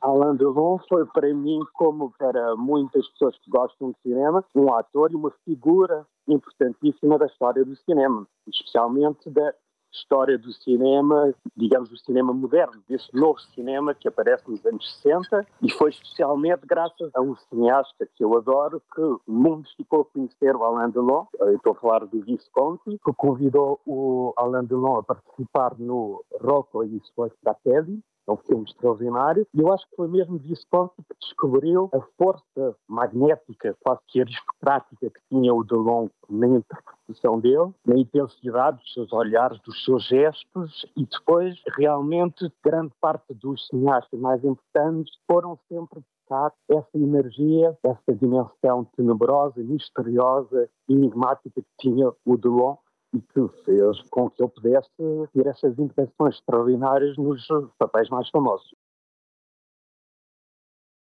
Alain Delon foi para mim, como para muitas pessoas que gostam de cinema, um ator e uma figura importantíssima da história do cinema, especialmente da história do cinema, digamos, do cinema moderno, desse novo cinema que aparece nos anos 60 e foi especialmente graças a um cineasta que eu adoro, que o mundo ficou a conhecer, o Alain Delon, eu estou a falar do Visconti, que convidou o Alain Delon a participar no Rocco e Suas Fratelli, é um filme extraordinário. E eu acho que foi mesmo Visconti que descobriu a força magnética, quase que aristocrática que tinha o Delon na interpretação dele, na intensidade dos seus olhares, dos seus gestos, e depois, realmente, grande parte dos cineastas mais importantes foram sempre buscar essa energia, essa dimensão tenebrosa, misteriosa, enigmática que tinha o Delon e que fez com que eu pudesse ter essas intervenções extraordinárias nos papéis mais famosos.